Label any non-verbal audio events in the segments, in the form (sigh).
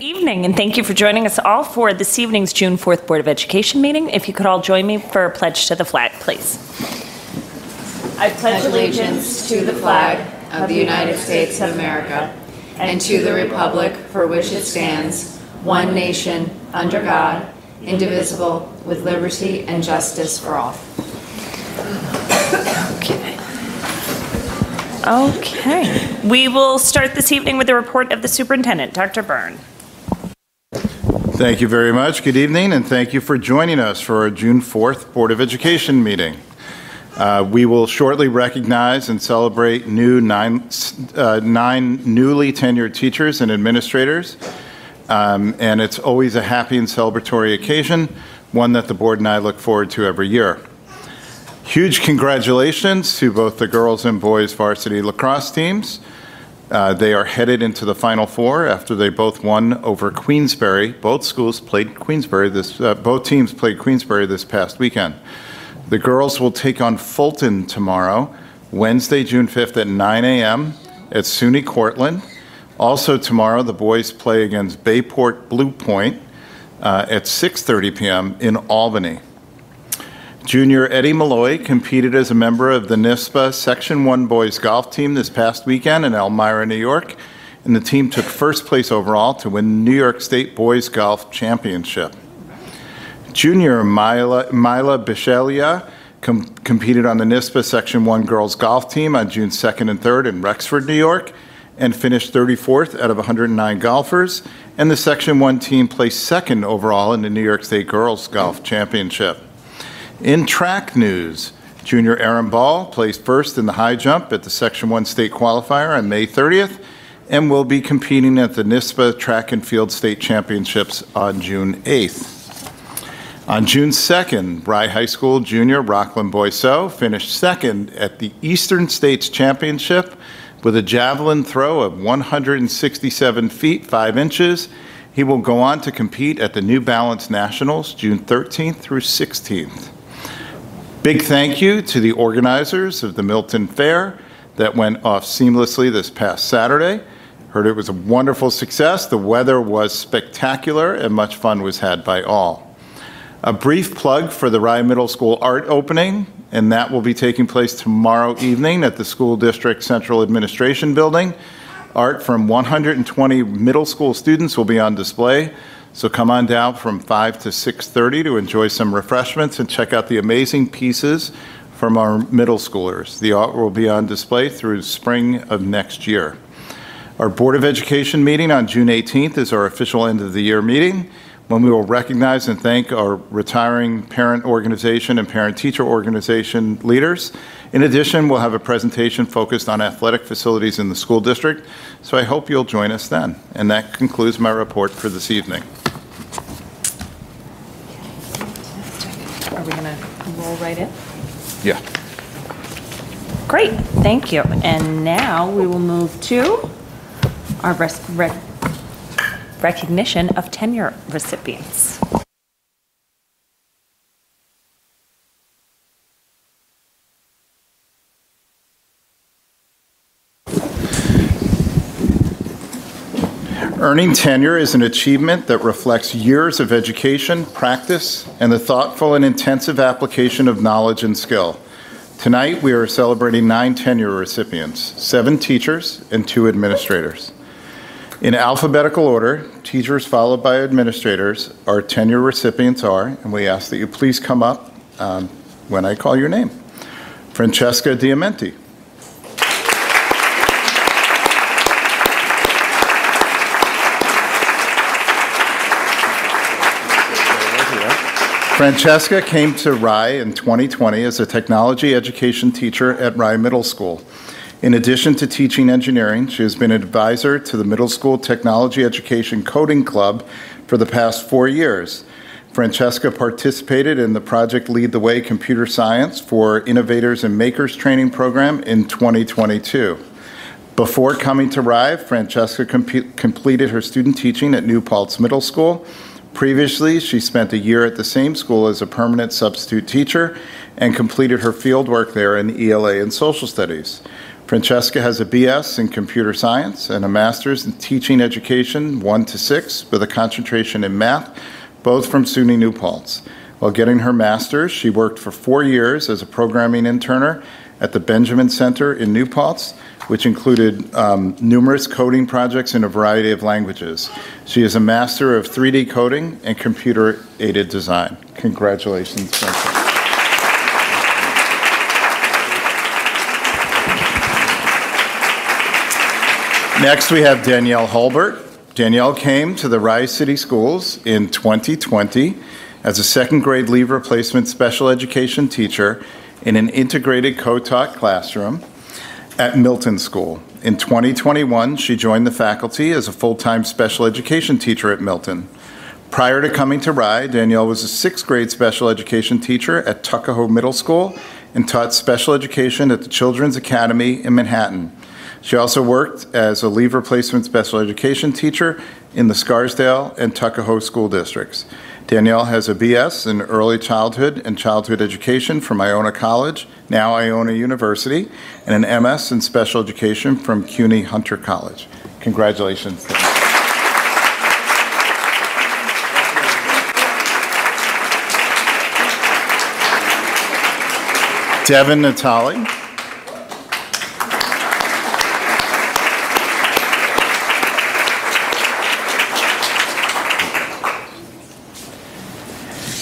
evening, and thank you for joining us all for this evening's June 4th Board of Education meeting. If you could all join me for a pledge to the flag, please. I pledge allegiance to the flag of the United States of America and to the republic for which it stands, one nation, under God, indivisible, with liberty and justice for all. Okay. Okay. We will start this evening with a report of the superintendent, Dr. Byrne. Thank you very much. Good evening, and thank you for joining us for our June 4th Board of Education meeting. Uh, we will shortly recognize and celebrate new nine, uh, nine newly tenured teachers and administrators. Um, and it's always a happy and celebratory occasion, one that the board and I look forward to every year. Huge congratulations to both the girls and boys varsity lacrosse teams. Uh, they are headed into the Final Four after they both won over Queensbury. Both schools played Queensbury this. Uh, both teams played Queensbury this past weekend. The girls will take on Fulton tomorrow, Wednesday, June 5th at 9 a.m. at SUNY Cortland. Also tomorrow, the boys play against Bayport Blue Point uh, at 6:30 p.m. in Albany. Junior Eddie Malloy competed as a member of the NYSPA Section 1 boys golf team this past weekend in Elmira, New York, and the team took first place overall to win New York State Boys Golf Championship. Junior Mila, Mila Bishelia com- competed on the NYSPA Section 1 girls golf team on June 2nd and 3rd in Rexford, New York, and finished 34th out of 109 golfers. And the Section 1 team placed second overall in the New York State Girls Golf Championship. In track news, junior Aaron Ball placed first in the high jump at the Section 1 state qualifier on May 30th and will be competing at the NYSPA Track and Field State Championships on June 8th. On June 2nd, Rye High School junior Rockland Boyceau finished second at the Eastern States Championship with a javelin throw of 167 feet 5 inches. He will go on to compete at the New Balance Nationals June 13th through 16th. Big thank you to the organizers of the Milton Fair that went off seamlessly this past Saturday. Heard it was a wonderful success. The weather was spectacular and much fun was had by all. A brief plug for the Rye Middle School art opening, and that will be taking place tomorrow evening at the School District Central Administration Building. Art from 120 middle school students will be on display. So come on down from 5 to 6:30 to enjoy some refreshments and check out the amazing pieces from our middle schoolers. The art will be on display through spring of next year. Our Board of Education meeting on June 18th is our official end of the year meeting when we will recognize and thank our retiring parent organization and parent teacher organization leaders. In addition, we'll have a presentation focused on athletic facilities in the school district, so I hope you'll join us then. And that concludes my report for this evening. Are we going to roll right in? Yeah. Great, thank you. And now we will move to our res- rec- recognition of tenure recipients. Earning tenure is an achievement that reflects years of education, practice, and the thoughtful and intensive application of knowledge and skill. Tonight, we are celebrating nine tenure recipients, seven teachers, and two administrators. In alphabetical order, teachers followed by administrators, our tenure recipients are, and we ask that you please come up um, when I call your name. Francesca Diamenti. Francesca came to Rye in 2020 as a technology education teacher at Rye Middle School. In addition to teaching engineering, she has been an advisor to the Middle School Technology Education Coding Club for the past four years. Francesca participated in the Project Lead the Way Computer Science for Innovators and Makers training program in 2022. Before coming to Rye, Francesca comp- completed her student teaching at New Paltz Middle School Previously, she spent a year at the same school as a permanent substitute teacher and completed her fieldwork there in ELA and social studies. Francesca has a BS in computer science and a master's in teaching education 1 to 6 with a concentration in math, both from SUNY New Paltz. While getting her master's, she worked for four years as a programming interner at the Benjamin Center in New Paltz, which included um, numerous coding projects in a variety of languages. She is a master of 3D coding and computer aided design. Congratulations, Francesca. Next, we have Danielle Hulbert. Danielle came to the Rye City Schools in 2020 as a second grade leave replacement special education teacher in an integrated co-taught classroom at Milton School. In 2021, she joined the faculty as a full-time special education teacher at Milton. Prior to coming to Rye, Danielle was a sixth grade special education teacher at Tuckahoe Middle School and taught special education at the Children's Academy in Manhattan. She also worked as a leave replacement special education teacher in the Scarsdale and Tuckahoe school districts. Danielle has a BS in early childhood and childhood education from Iona College, now Iona University, and an MS in special education from CUNY Hunter College. Congratulations. Devin Natali.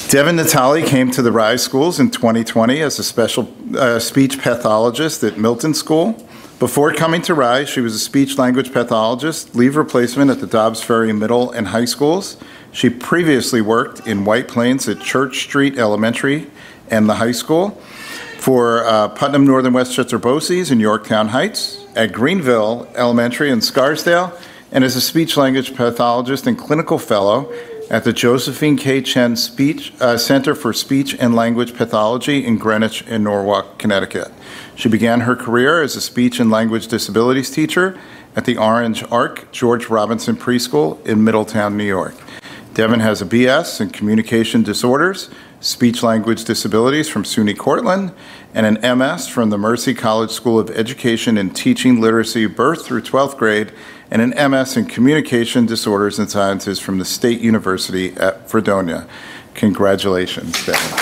Devin Natali came to the Rye Schools in 2020 as a special uh, speech pathologist at Milton School. Before coming to Rye, she was a speech language pathologist, leave replacement at the Dobbs Ferry Middle and High Schools. She previously worked in White Plains at Church Street Elementary and the high school, for uh, Putnam Northern Westchester BOCES in Yorktown Heights, at Greenville Elementary in Scarsdale, and as a speech language pathologist and clinical fellow at the Josephine K. Chen Speech, uh, Center for Speech and Language Pathology in Greenwich and Norwalk, Connecticut. She began her career as a speech and language disabilities teacher at the Orange Arc George Robinson Preschool in Middletown, New York. Devin has a BS in communication disorders, speech language disabilities from SUNY Cortland, and an MS from the Mercy College School of Education in Teaching Literacy birth through 12th grade and an MS in Communication Disorders and Sciences from the State University at Fredonia. Congratulations, Devin.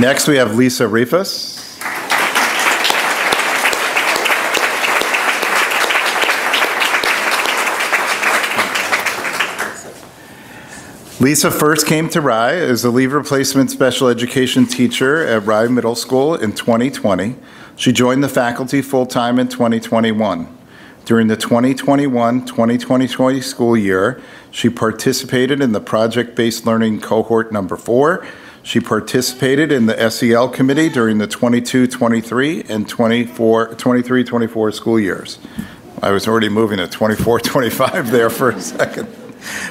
Next, we have Lisa Rifus. Lisa first came to Rye as a leave replacement special education teacher at Rye Middle School in 2020. She joined the faculty full-time in 2021. During the 2021-2020 school year, she participated in the project-based learning cohort number four. She participated in the SEL committee during the 22-23 and 24, 23 24 school years. I was already moving to 24-25 there for a second.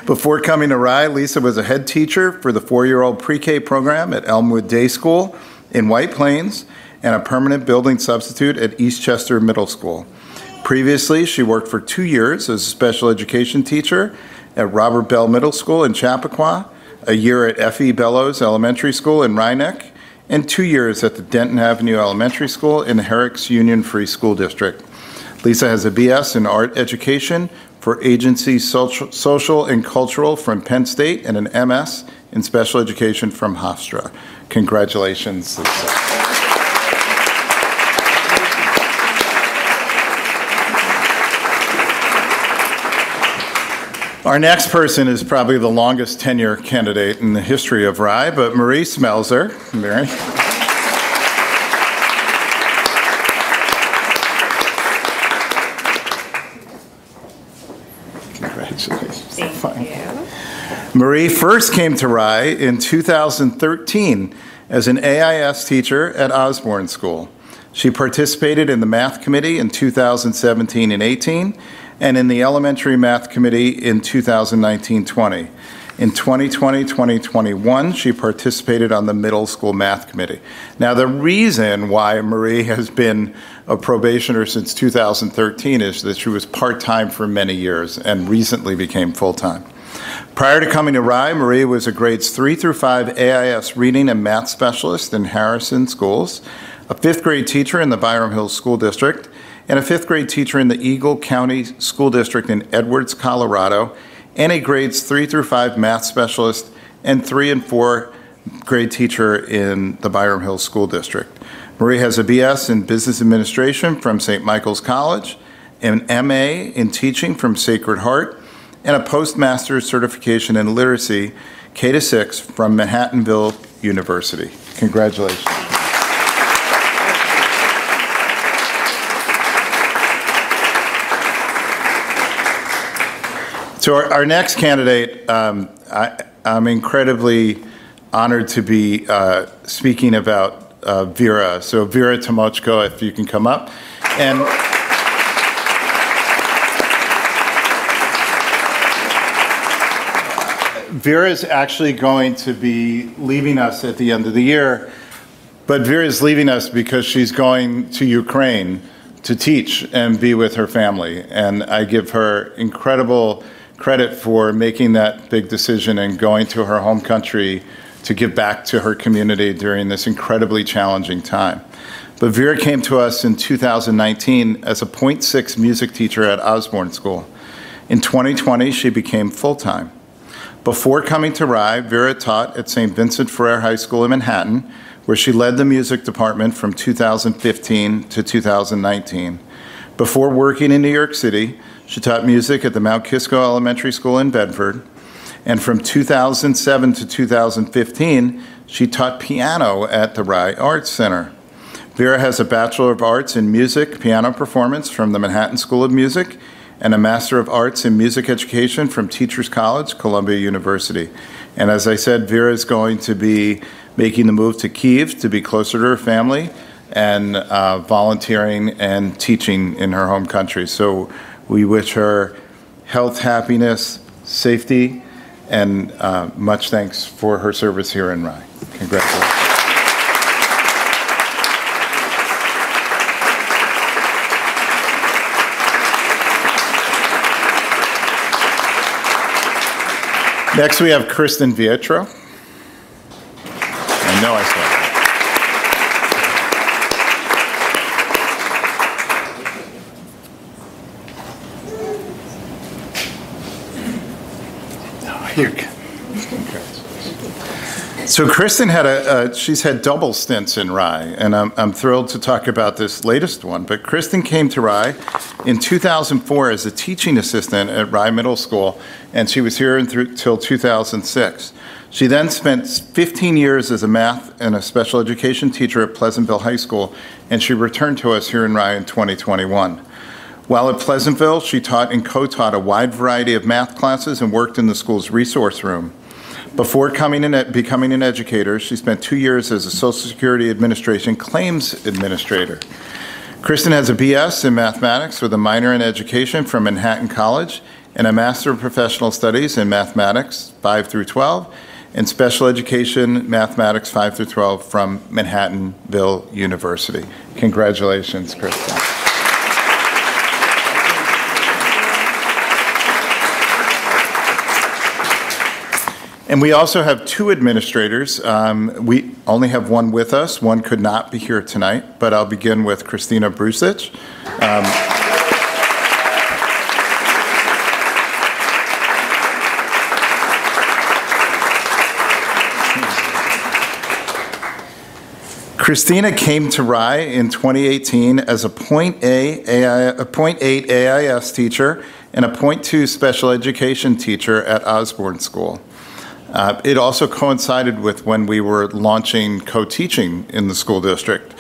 Before coming to Rye, Lisa was a head teacher for the four-year-old pre-K program at Elmwood Day School in White Plains and a permanent building substitute at Eastchester Middle School. Previously, she worked for two years as a special education teacher at Robert Bell Middle School in Chappaqua, a year at F.E. Bellows Elementary School in Rhinebeck, and two years at the Denton Avenue Elementary School in the Herricks Union Free School District. Lisa has a BS in art education for agency social, social and cultural from Penn State and an MS in special education from Hofstra. Congratulations, Our next person is probably the longest tenure candidate in the history of Rye, but Marie Smelzer. Mary. Thank you. Marie first came to Rye in 2013 as an AIS teacher at Osborne School. She participated in the math committee in 2017 and 18 and in the elementary math committee in 2019-20. In 2020-2021, she participated on the middle school math committee. Now, the reason why Marie has been a probationer since 2013 is that she was part-time for many years and recently became full-time. Prior to coming to Rye, Marie was a grades 3 through 5 AIS reading and math specialist in Harrison Schools, a fifth grade teacher in the Byram Hills School District, and a fifth grade teacher in the Eagle County School District in Edwards, Colorado, and a grades 3 through 5 math specialist and 3 and 4 grade teacher in the Byram Hills School District. Marie has a BS in Business Administration from St. Michael's College, an MA in Teaching from Sacred Heart, and a Postmaster's Certification in Literacy, K to 6, from Manhattanville University. Congratulations. So our, our next candidate, um, I, I'm incredibly honored to be uh, speaking about uh, Vera. So Vera Tomochko, if you can come up. And Vera is actually going to be leaving us at the end of the year, but Vera is leaving us because she's going to Ukraine to teach and be with her family. And I give her incredible credit for making that big decision and going to her home country to give back to her community during this incredibly challenging time. But Vera came to us in 2019 as a 0.6 music teacher at Osborne School. In 2020, she became full time. Before coming to Rye, Vera taught at St. Vincent Ferrer High School in Manhattan, where she led the music department from 2015 to 2019. Before working in New York City, she taught music at the Mount Kisco Elementary School in Bedford. And from 2007 to 2015, she taught piano at the Rye Arts Center. Vera has a Bachelor of Arts in Music, Piano Performance from the Manhattan School of Music and a Master of Arts in Music Education from Teachers College, Columbia University. And as I said, Vera is going to be making the move to Kiev to be closer to her family and uh, volunteering and teaching in her home country. So we wish her health, happiness, safety, and uh, much thanks for her service here in Rye. Congratulations. Next, we have Kristen Vietro. I know I saw that. Oh, Here. So Kristen had a, uh, she's had double stints in Rye, and I'm, I'm thrilled to talk about this latest one. But Kristen came to Rye in 2004 as a teaching assistant at Rye Middle School, and she was here until 2006. She then spent 15 years as a math and a special education teacher at Pleasantville High School, and she returned to us here in Rye in 2021. While at Pleasantville, she taught and co-taught a wide variety of math classes and worked in the school's resource room. Before coming in, becoming an educator, she spent two years as a Social Security Administration claims administrator. Kristen has a BS in mathematics with a minor in education from Manhattan College and a Master of Professional Studies in Mathematics 5 through 12 and Special Education Mathematics 5 through 12 from Manhattanville University. Congratulations, Kristen. And we also have two administrators. Um, we only have one with us. One could not be here tonight, but I'll begin with Christina Brusich. Um, Christina came to Rye in 2018 as a point A, AI, a point eight AIS teacher and a point two special education teacher at Osborne School. Uh, it also coincided with when we were launching co-teaching in the school district.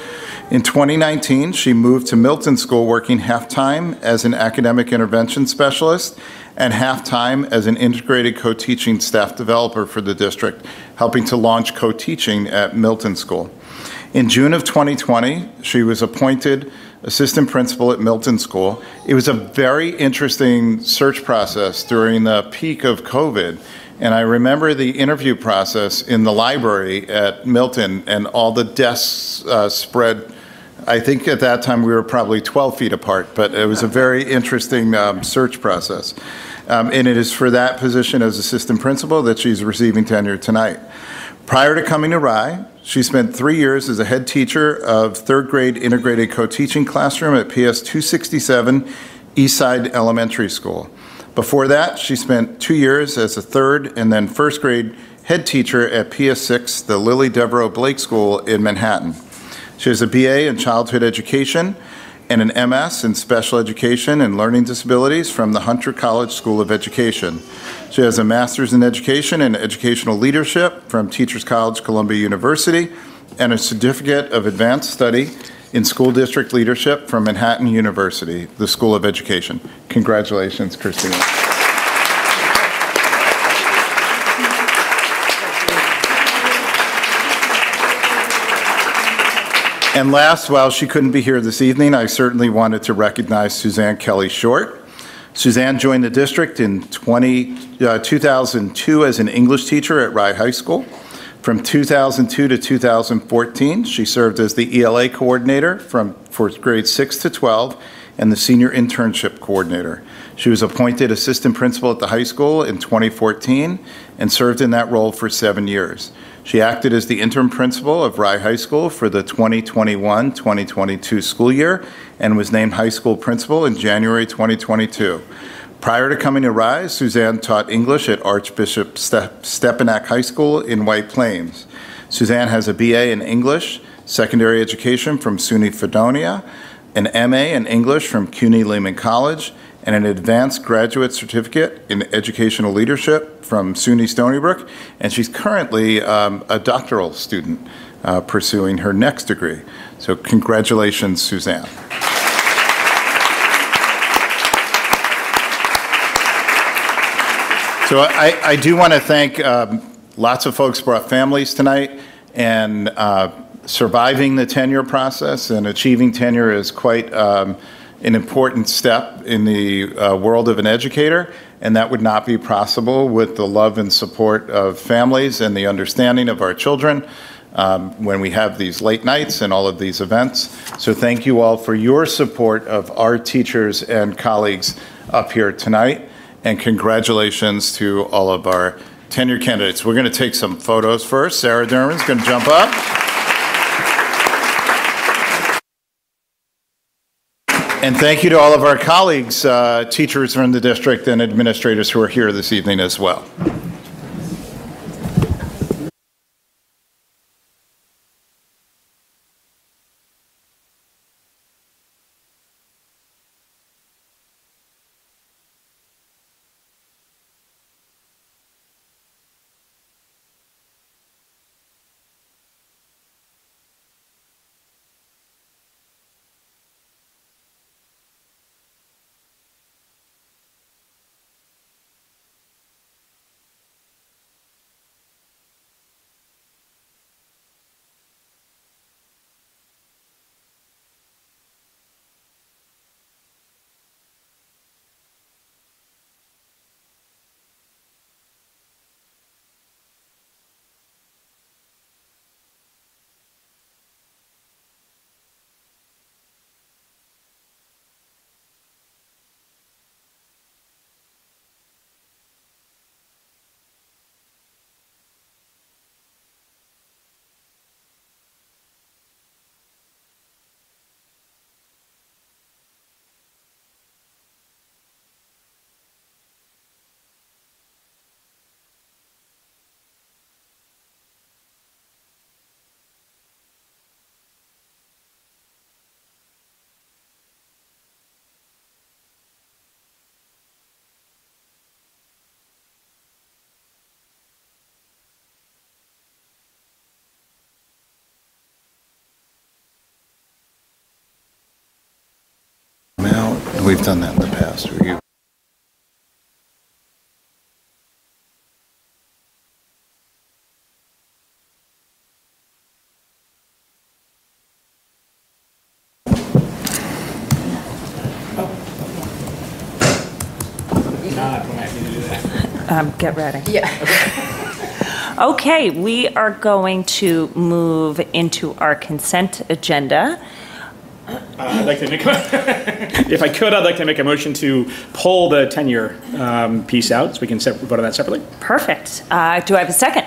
In 2019, she moved to Milton School working half-time as an academic intervention specialist and half-time as an integrated co-teaching staff developer for the district, helping to launch co-teaching at Milton School. In June of 2020, she was appointed assistant principal at Milton School. It was a very interesting search process during the peak of COVID. And I remember the interview process in the library at Milton, and all the desks uh, spread. I think at that time we were probably 12 feet apart, but it was a very interesting um, search process. Um, And it is for that position as assistant principal that she's receiving tenure tonight. Prior to coming to Rye, she spent three years as a head teacher of third grade integrated co-teaching classroom at PS 267 Eastside Elementary School. Before that, she spent two years as a third and then first grade head teacher at PS 6, the Lillie Devereux Blake School in Manhattan. She has a BA in childhood education and an MS in special education and learning disabilities from the Hunter College School of Education. She has a master's in education and educational leadership from Teachers College Columbia University and a certificate of advanced study in school district leadership from Manhattan University, the School of Education. Congratulations, Christina. And last, while she couldn't be here this evening, I certainly wanted to recognize Suzanne Kelly Short. Suzanne joined the district in 20, uh, 2002 as an English teacher at Rye High School. From 2002 to 2014, she served as the ELA coordinator from, for grades 6 to 12 and the senior internship coordinator. She was appointed assistant principal at the high school in 2014 and served in that role for seven years. She acted as the interim principal of Rye High School for the 2021-2022 school year and was named high school principal in January 2022. Prior to coming to Rye, Suzanne taught English at Archbishop Ste- Stepinac High School in White Plains. Suzanne has a BA in English, secondary education from SUNY Fredonia, an MA in English from CUNY Lehman College, and an advanced graduate certificate in educational leadership from SUNY Stony Brook, and she's currently um, a doctoral student uh, pursuing her next degree. So congratulations, Suzanne. So I, I do want to thank, um, lots of folks brought families tonight, and uh, surviving the tenure process and achieving tenure is quite um, an important step in the uh, world of an educator, and that would not be possible with the love and support of families and the understanding of our children um, when we have these late nights and all of these events. So thank you all for your support of our teachers and colleagues up here tonight, and congratulations to all of our tenure candidates. We're going to take some photos first. Sarah Derman's going to jump up. And thank you to all of our colleagues, uh, teachers from the district and administrators who are here this evening as well. Now, we've done that in the past. Were you- Um, Get ready. Yeah. (laughs) Okay, we are going to move into our consent agenda. Uh, I'd like to make, (laughs) if I could, I'd like to make a motion to pull the tenure um, piece out, so we can vote on that separately. Perfect. Uh, Do I have a second?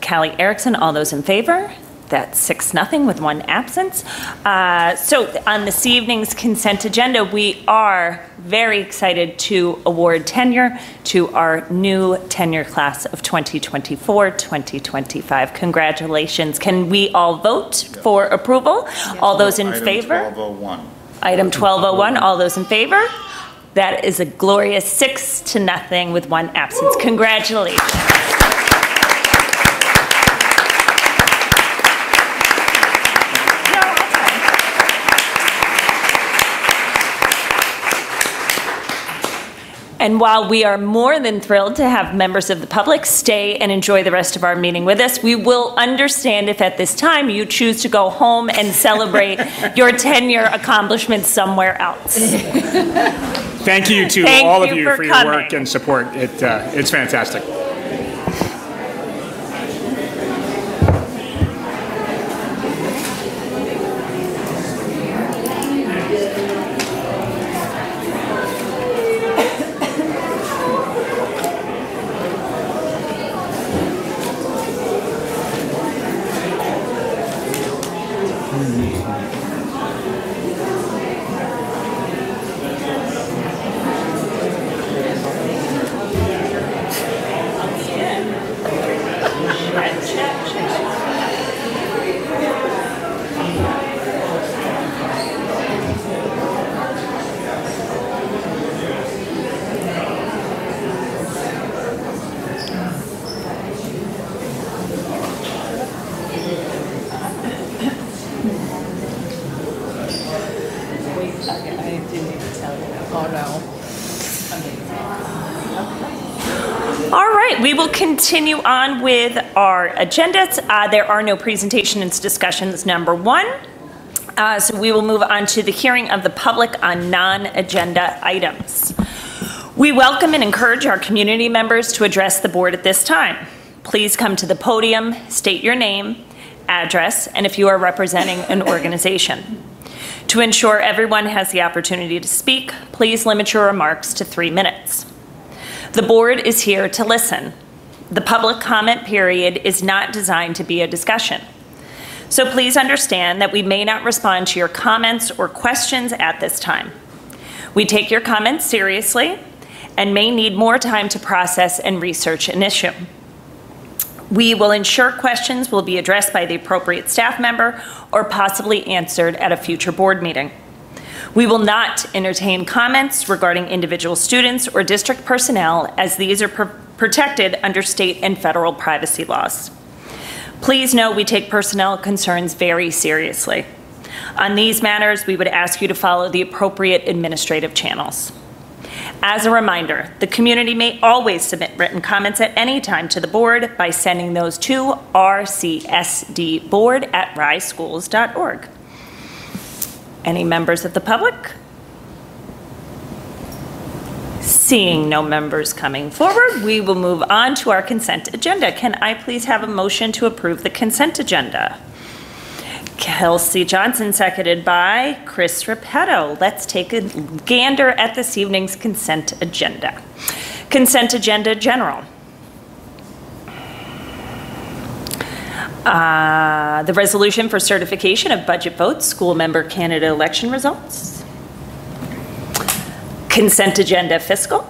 Callie Erickson, all those in favor? That's six, nothing with one absence. Uh, So on this evening's consent agenda, we are very excited to award tenure to our new tenure class of 2024, 2025. Congratulations. Can we all vote for approval? All those in favor? Item favor? 1201. Item 1201, all those in favor? That is a glorious six to nothing with one absence. Congratulations. And while we are more than thrilled to have members of the public stay and enjoy the rest of our meeting with us, we will understand if at this time you choose to go home and celebrate (laughs) your tenure accomplishments somewhere else. Thank you to Thank all of you you for for your coming. work and support. It, uh, it's fantastic. All right, we will continue on with our agendas. Uh, There are no presentations, discussions, number one. Uh, So we will move on to the hearing of the public on non-agenda items. We welcome and encourage our community members to address the board at this time. Please come to the podium, state your name, address, and if you are representing an organization. To ensure everyone has the opportunity to speak, please limit your remarks to three minutes. The board is here to listen. The public comment period is not designed to be a discussion. So please understand that we may not respond to your comments or questions at this time. We take your comments seriously and may need more time to process and research an issue. We will ensure questions will be addressed by the appropriate staff member or possibly answered at a future board meeting. We will not entertain comments regarding individual students or district personnel as these are protected under state and federal privacy laws. Please know we take personnel concerns very seriously. On these matters, we would ask you to follow the appropriate administrative channels. As a reminder, the community may always submit written comments at any time to the board by sending those to rcsdboard@ryeschools.org. Any members of the public? Seeing no members coming forward, we will move on to our consent agenda. Can I please have a motion to approve the consent agenda? Kelsey Johnson, seconded by Chris Repetto. Let's take a gander at this evening's consent agenda. Consent agenda general. Uh, The resolution for certification of budget votes, school member candidate election results. Consent agenda fiscal.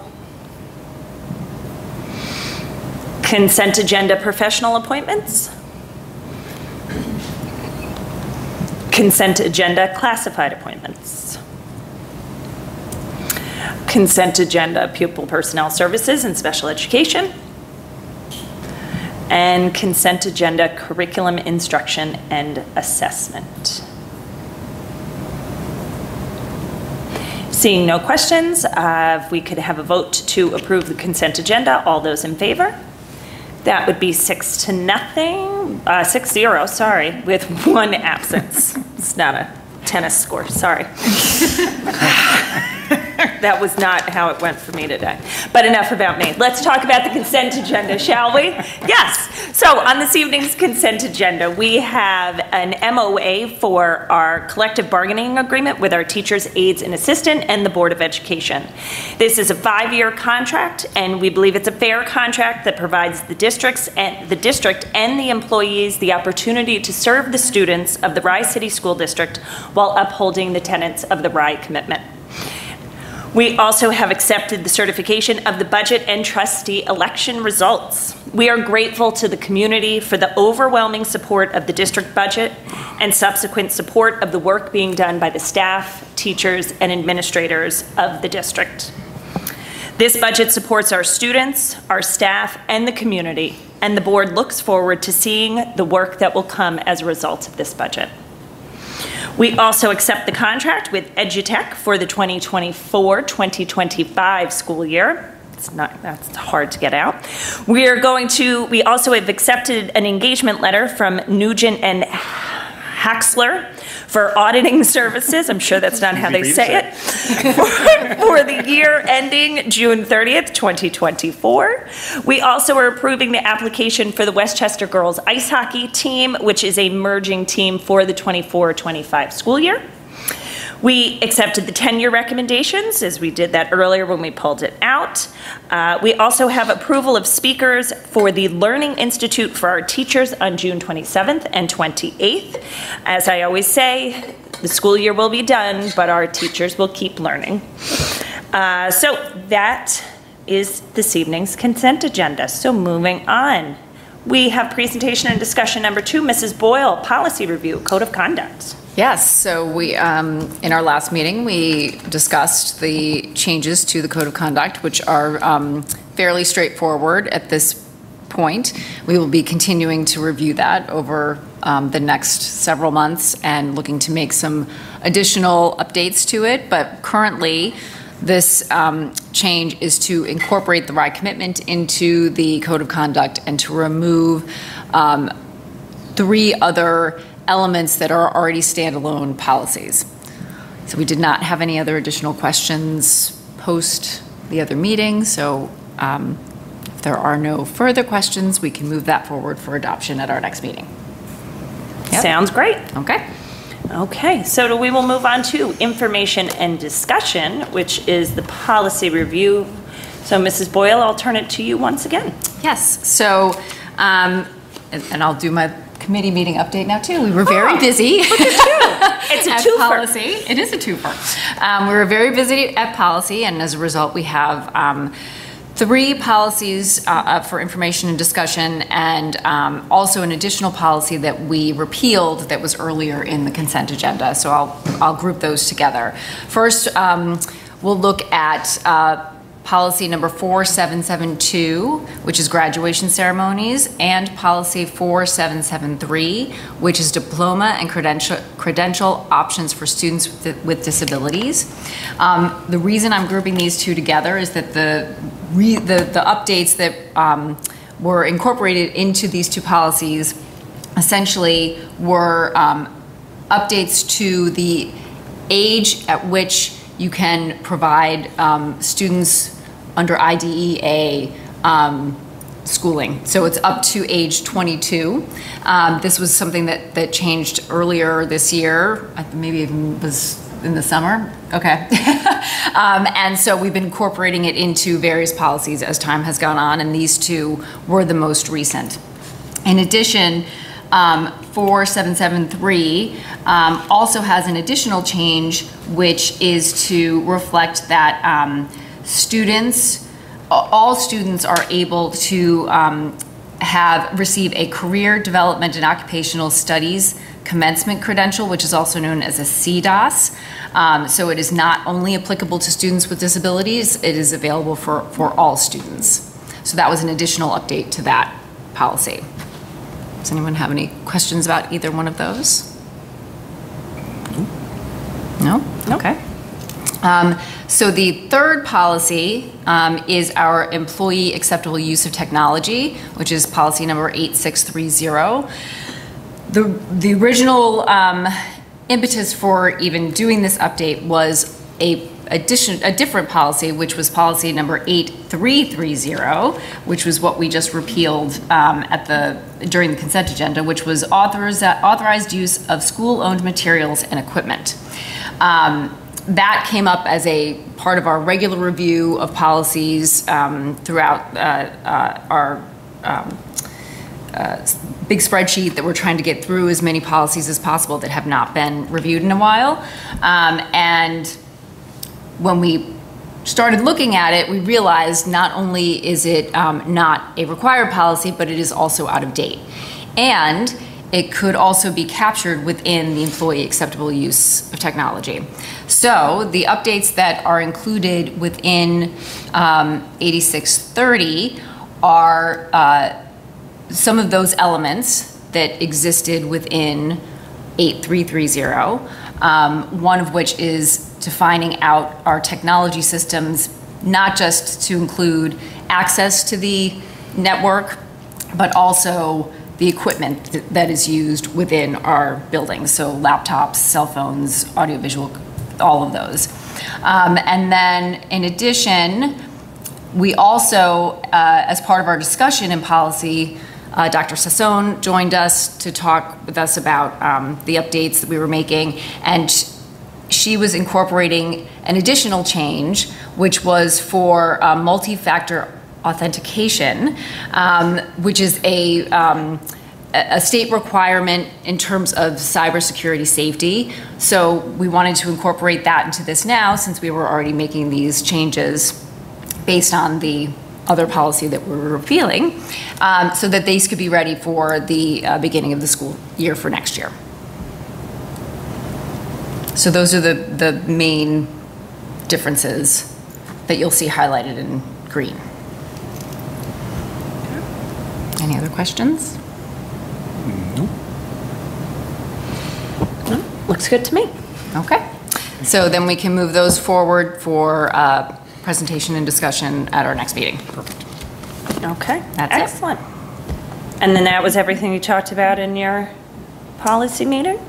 Consent agenda professional appointments. Consent agenda classified appointments. Consent agenda pupil personnel services and special education. And consent agenda curriculum instruction and assessment. Seeing no questions, uh, if we could have a vote to approve the consent agenda, all those in favor? That would be six to nothing, uh, six zero, sorry, with one absence. (laughs) It's not a tennis score, sorry. (laughs) (laughs) That was not how it went for me today. But enough about me. Let's talk about the consent agenda, shall we? (laughs) Yes. So on this evening's consent agenda, we have an MOA for our collective bargaining agreement with our teachers, aides, and assistant and the Board of Education. This is a five-year contract, and we believe it's a fair contract that provides the districts and the district and the employees the opportunity to serve the students of the Rye City School District while upholding the tenets of the Rye commitment. We also have accepted the certification of the budget and trustee election results. We are grateful to the community for the overwhelming support of the district budget and subsequent support of the work being done by the staff, teachers, and administrators of the district. This budget supports our students, our staff, and the community, and the board looks forward to seeing the work that will come as a result of this budget. We also accept the contract with Edutech for the 2024-2025 school year. It's not, that's hard to get out. We are going to, we also have accepted an engagement letter from Nugent and Haxler for auditing (laughs) services. I'm sure that's not how they say it. (laughs) For for the year ending June 30th, 2024. We also are approving the application for the Westchester Girls Ice Hockey Team, which is a merging team for the 24-25 school year. We accepted the tenure recommendations, as we did that earlier when we pulled it out. Uh, We also have approval of speakers for the Learning Institute for our teachers on June 27th and 28th. As I always say, the school year will be done, but our teachers will keep learning. Uh, So that is this evening's consent agenda. So moving on. We have presentation and discussion number two, Mrs. Boyle, Policy Review, Code of Conduct. Yes, so we, um, in our last meeting, we discussed the changes to the Code of Conduct, which are um, fairly straightforward at this point. We will be continuing to review that over um, the next several months and looking to make some additional updates to it. But currently, this um, change is to incorporate the Rye commitment into the Code of Conduct and to remove um, three other elements that are already standalone policies. So we did not have any other additional questions post the other meeting, so um, if there are no further questions, we can move that forward for adoption at our next meeting. Yep. Sounds great. Okay? Okay, so we will move on to information and discussion, which is the policy review. So Mrs. Boyle, I'll turn it to you once again. Yes, so, um, and and I'll do my committee meeting update now too. We were very busy. It's a (laughs) two policy. It is a twofer. Um, we were very busy at policy, and as a result, we have um, three policies uh, up for information and discussion, and um, also an additional policy that we repealed that was earlier in the consent agenda. So I'll I'll group those together. First, um, we'll look at. Uh, policy number 4772, which is graduation ceremonies, and policy 4773, which is diploma and credential, credential options for students with, with disabilities. Um, the reason I'm grouping these two together is that the, re, the, the updates that um, were incorporated into these two policies essentially were um, updates to the age at which you can provide um, students under IDEA um, schooling. So it's up to age 22. Um, this was something that, that changed earlier this year, maybe even was in the summer. Okay. (laughs) um, and so we've been incorporating it into various policies as time has gone on, and these two were the most recent. In addition, um, 4773 um, also has an additional change, which is to reflect that um, students, all students are able to um, have, receive a Career Development and Occupational Studies Commencement Credential, which is also known as a CDOS. Um, So it is not only applicable to students with disabilities, it is available for, for all students. So that was an additional update to that policy. Does anyone have any questions about either one of those? No? Okay. Um, So the third policy um, is our employee acceptable use of technology, which is policy number 8630. The, the original um, impetus for even doing this update was a, addition, a different policy, which was policy number 8330, which was what we just repealed um, at the, during the consent agenda, which was authoriz- authorized use of school-owned materials and equipment. Um, That came up as a part of our regular review of policies um, throughout uh, uh, our big spreadsheet that we're trying to get through as many policies as possible that have not been reviewed in a while. Um, and when we started looking at it, we realized not only is it um, not a required policy, but it is also out of date. And it could also be captured within the employee acceptable use of technology. So the updates that are included within um, 8630 are uh, some of those elements that existed within 8330, um, one of which is defining out our technology systems, not just to include access to the network, but also the equipment th- that is used within our buildings, so laptops, cell phones, audiovisual, all of those. Um, and then, in addition, we also, uh, as part of our discussion in policy, uh, Dr. Sassone joined us to talk with us about um, the updates that we were making, and she was incorporating an additional change, which was for uh, multi-factor authentication, um, which is a um, a state requirement in terms of cybersecurity safety. So we wanted to incorporate that into this now, since we were already making these changes based on the other policy that we were repealing, um, so that these could be ready for the uh, beginning of the school year for next year. So those are the, the main differences that you'll see highlighted in green. Any other questions? No. Looks good to me. Okay. So then we can move those forward for uh, presentation and discussion at our next meeting. Perfect. Okay, That's it. excellent. And then that was everything you talked about in your policy meeting?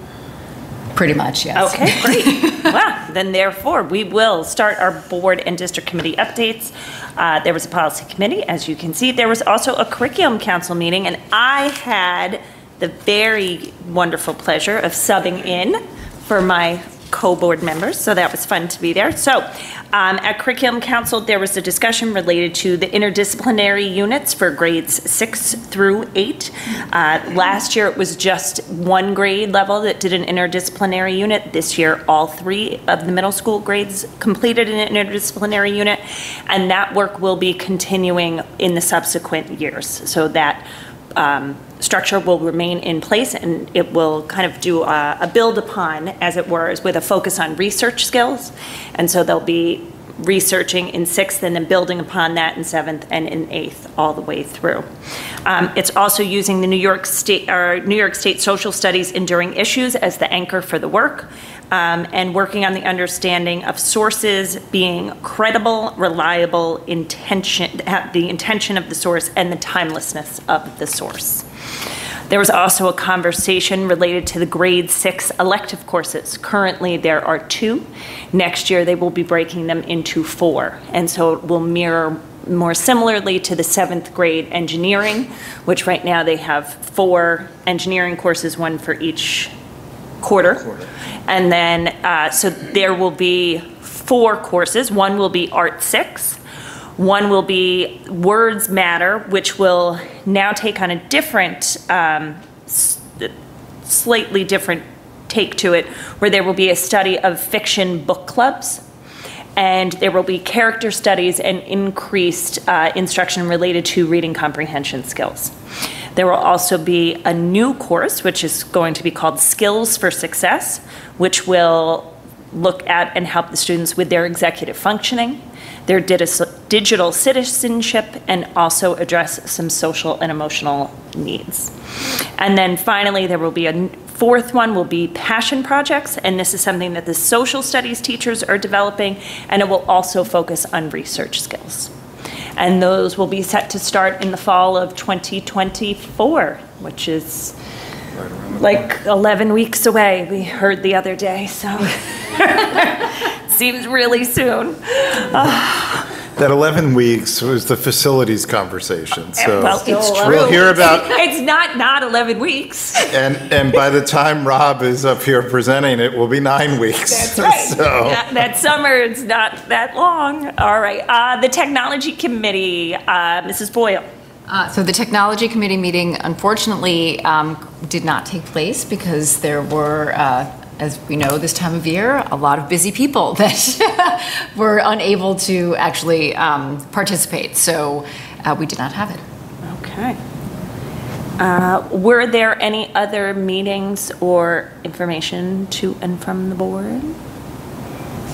Pretty much, yes. Okay, (laughs) great. Well, then therefore, we will start our board and district committee updates. Uh, There was a policy committee, as you can see. There was also a curriculum council meeting, and I had the very wonderful pleasure of subbing in for my co-board members, so that was fun to be there. So um, at Curriculum Council, there was a discussion related to the interdisciplinary units for grades six through eight. Uh, Last year, it was just one grade level that did an interdisciplinary unit. This year, all three of the middle school grades completed an interdisciplinary unit, and that work will be continuing in the subsequent years. So that um, structure will remain in place and it will kind of do a, a build upon, as it were, with a focus on research skills. And so they'll be researching in sixth and then building upon that in seventh and in eighth all the way through. Um, it's also using the New York State or New York State Social Studies Enduring Issues as the anchor for the work um, and working on the understanding of sources being credible, reliable, intention, the intention of the source and the timelessness of the source. There was also a conversation related to the grade six elective courses. Currently, there are two. Next year, they will be breaking them into four. And so it will mirror more similarly to the seventh grade engineering, which right now they have four engineering courses, one for each quarter. And then, uh, so there will be four courses. One will be Art 6. One will be Words Matter, which will now take on a different, um, slightly different take to it, where there will be a study of fiction book clubs. And there will be character studies and increased uh, instruction related to reading comprehension skills. There will also be a new course, which is going to be called Skills for Success, which will look at and help the students with their executive functioning, their digital citizenship, and also address some social and emotional needs. And then finally, there will be a fourth one will be passion projects, and this is something that the social studies teachers are developing, and it will also focus on research skills. And those will be set to start in the fall of 2024, which is like 11 weeks away, we heard the other day, so. (laughs) seems really soon. That 11 weeks was the facilities conversation, so. Well, it's true. We'll hear about, (laughs) It's not, not 11 weeks. and, and by the time Rob is up here presenting, it will be nine weeks. That's (laughs) right. So, That, that summer, it's not that long. All right. Uh, the Technology Committee, uh, Mrs. Boyle. Uh, So the Technology Committee meeting unfortunately um, did not take place because there were, uh, as we know this time of year, a lot of busy people (laughs) that were unable to actually um, participate. So uh, we did not have it. Okay. Uh, Were there any other meetings or information to and from the board?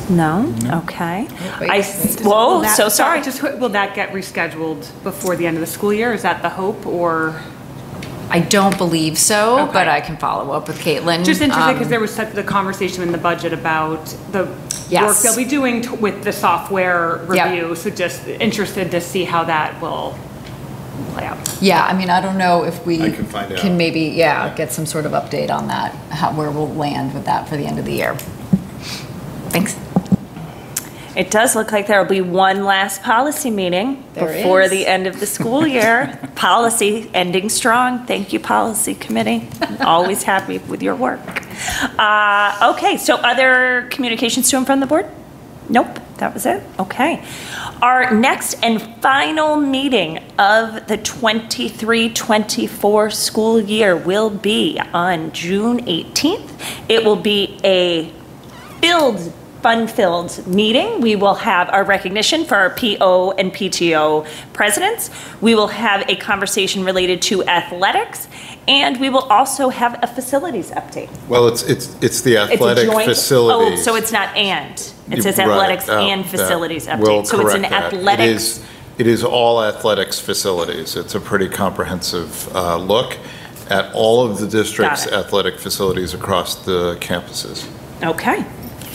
No? Okay. wait, I, wait. whoa, Will that- so sorry. Just, will that get rescheduled before the end of the school year? Is that the hope, or? I don't believe so, but Okay. I can follow up with Caitlin. Just interested, because Um, there was such the conversation in the budget about the work Yes. they'll be doing to- with the software Yep. review. So just interested to see how that will play out. Yeah, I mean, I don't know if we I can find out. can maybe, yeah, get some sort of update on that, how, where we'll land with that for the end of the year. Thanks. It does look like there will be one last policy meeting There before is. the end of the school year. (laughs) Policy ending strong. Thank you, Policy Committee. Always happy with your work. Uh, Okay, so other communications to and from the board? Nope, that was it? Okay. Our next and final meeting of the 23-24 school year will be on June 18th. It will be a filled, fun-filled meeting. We will have our recognition for our PO and PTO presidents. We will have a conversation related to athletics, and we will also have a facilities update. well, it's, it's, it's the athletic joint- facilities. Oh, so it's not and. It says Right, athletics oh, and that- facilities we'll update. So it's an correct that. It athletics. is- It is all athletics facilities. It's a pretty comprehensive uh, look at all of the district's it. athletic facilities across the campuses. Okay,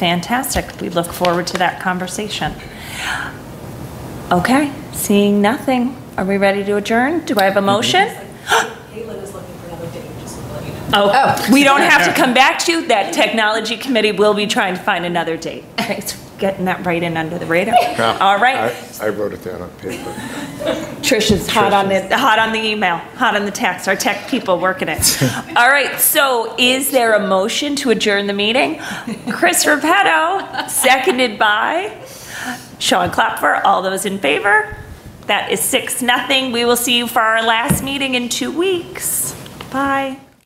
fantastic. We look forward to that conversation. Okay, seeing nothing, are we ready to adjourn? Do I have a motion? (gasps) Caitlin is looking for another date, just to let you know. Oh, oh, we don't have to come back to you. That technology committee will be trying to find another date. Okay, it's getting that right in under the radar. All right, I wrote it down on paper. Trish is hot on the, hot on the email, hot on the text, our tech people working it. (laughs) All right, so is there a motion to adjourn the meeting? Chris Repetto, seconded by Sean Klopfer. All those in favor? That is six, nothing. We will see you for our last meeting in two weeks. Bye.